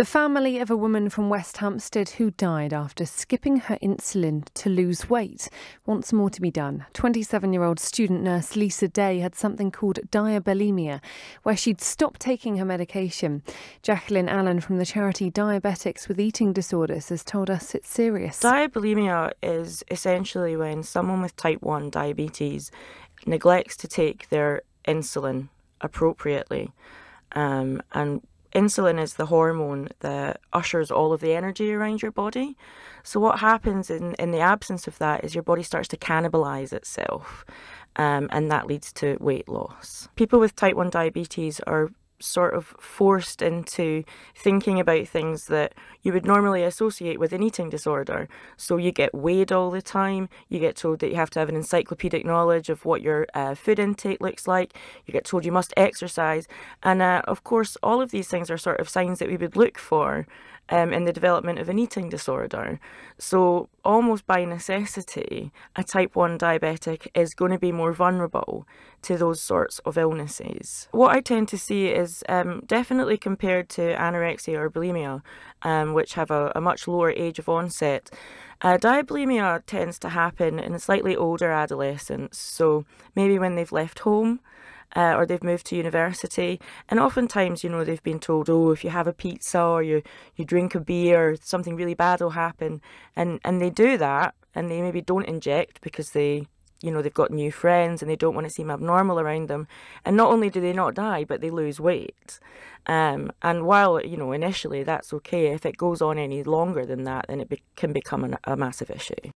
The family of a woman from West Hampstead who died after skipping her insulin to lose weight wants more to be done. 27 year old student nurse Lisa Day had something called diabulimia, where she'd stopped taking her medication. Jacqueline Allan from the charity Diabetics with Eating Disorders has told us it's serious. Diabulimia is essentially when someone with type 1 diabetes neglects to take their insulin appropriately. Um, and insulin is the hormone that ushers all of the energy around your body. So what happens in, in the absence of that is your body starts to cannibalize itself. Um, and that leads to weight loss. People with type 1 diabetes are sort of forced into thinking about things that you would normally associate with an eating disorder. So you get weighed all the time, you get told that you have to have an encyclopedic knowledge of what your uh, food intake looks like, you get told you must exercise. And uh, of course, all of these things are sort of signs that we would look for um, in the development of an eating disorder. So, almost by necessity, a type 1 diabetic is going to be more vulnerable to those sorts of illnesses. What I tend to see is um, definitely compared to anorexia or bulimia, um, which have a, a, much lower age of onset. Uh, diabulimia tends to happen in slightly older adolescents, so maybe when they've left home uh, or they've moved to university. And oftentimes, you know, they've been told, oh, if you have a pizza or you, you drink a beer, something really bad will happen. And, and they do that and they maybe don't inject because they, you know, they've got new friends and they don't want to seem abnormal around them. And not only do they not die, but they lose weight. Um, and while, you know, initially that's okay, if it goes on any longer than that, then it be- can become an, a massive issue.